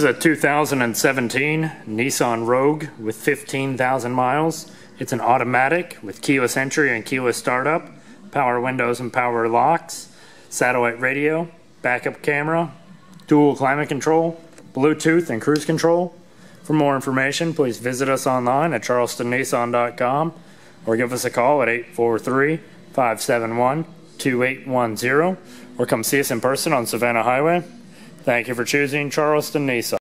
This is a 2017 Nissan Rogue with 15,000 miles. It's an automatic with keyless entry and keyless startup, power windows and power locks, satellite radio, backup camera, dual climate control, Bluetooth and cruise control. For more information, please visit us online at charlestonnissan.com or give us a call at 843 571 2810 or come see us in person on Savannah Highway. Thank you for choosing Charleston Nissan.